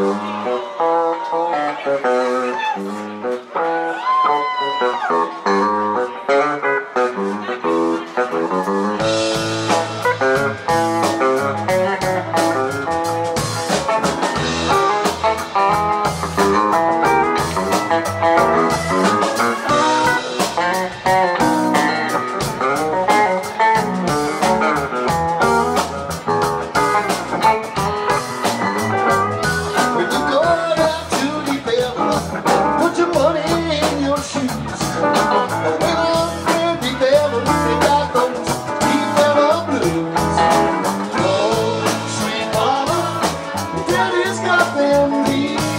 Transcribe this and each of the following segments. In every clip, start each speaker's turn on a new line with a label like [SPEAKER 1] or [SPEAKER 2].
[SPEAKER 1] Thank you. up and.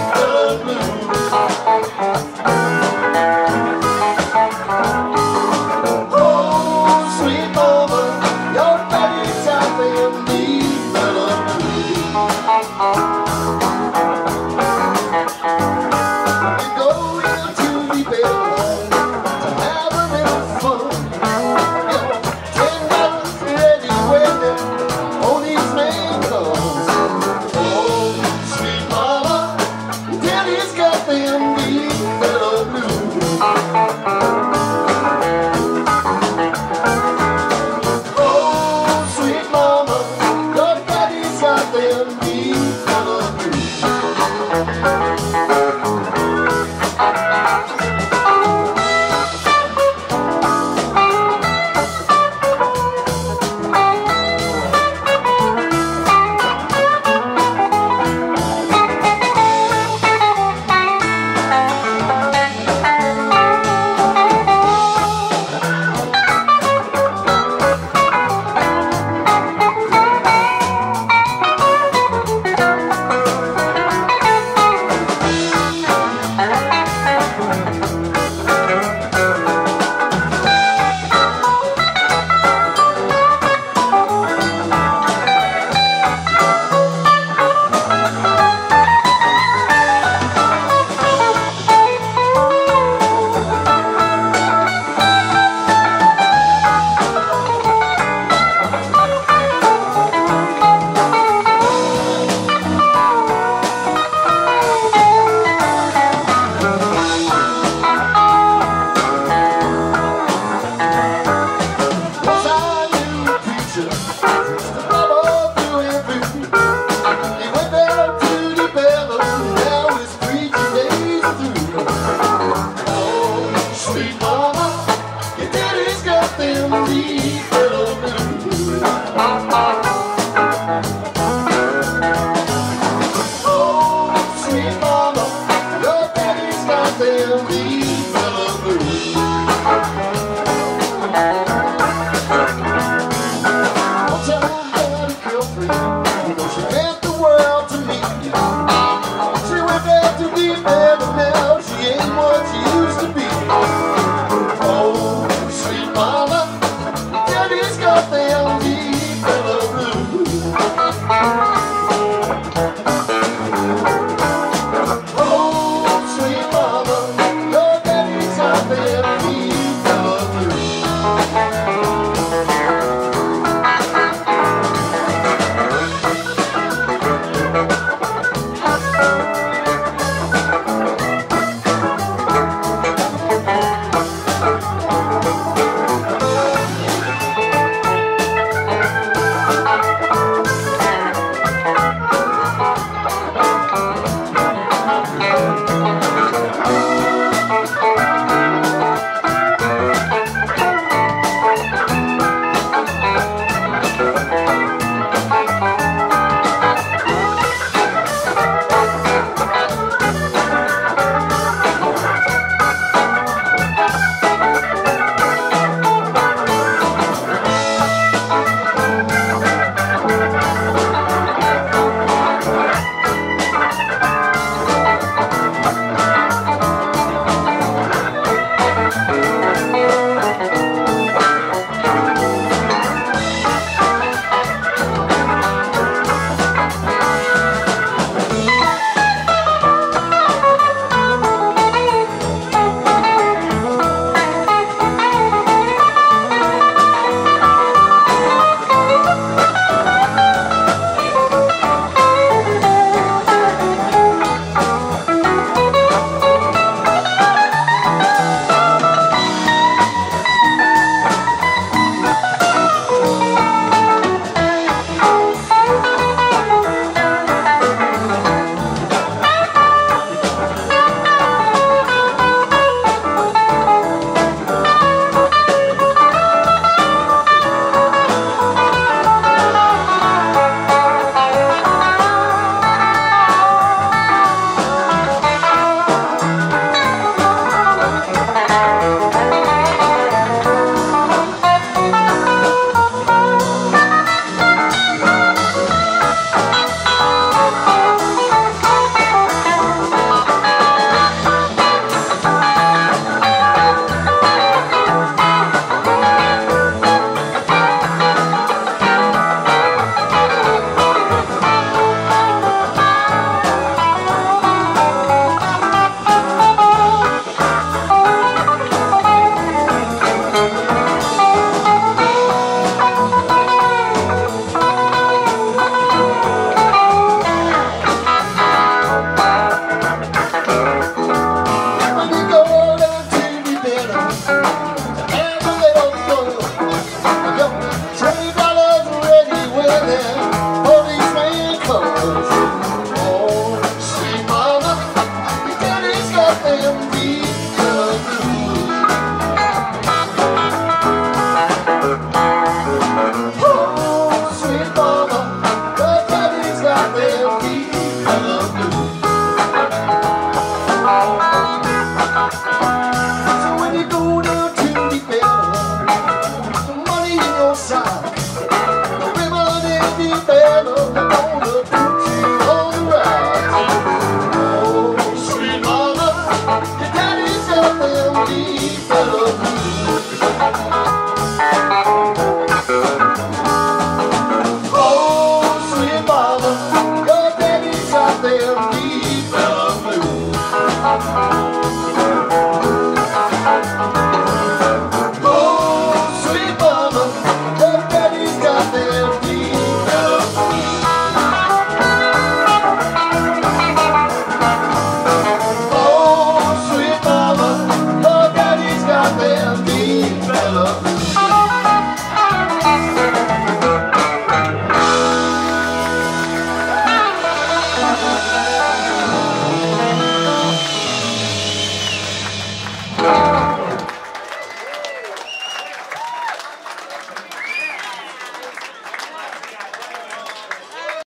[SPEAKER 1] I will be alone.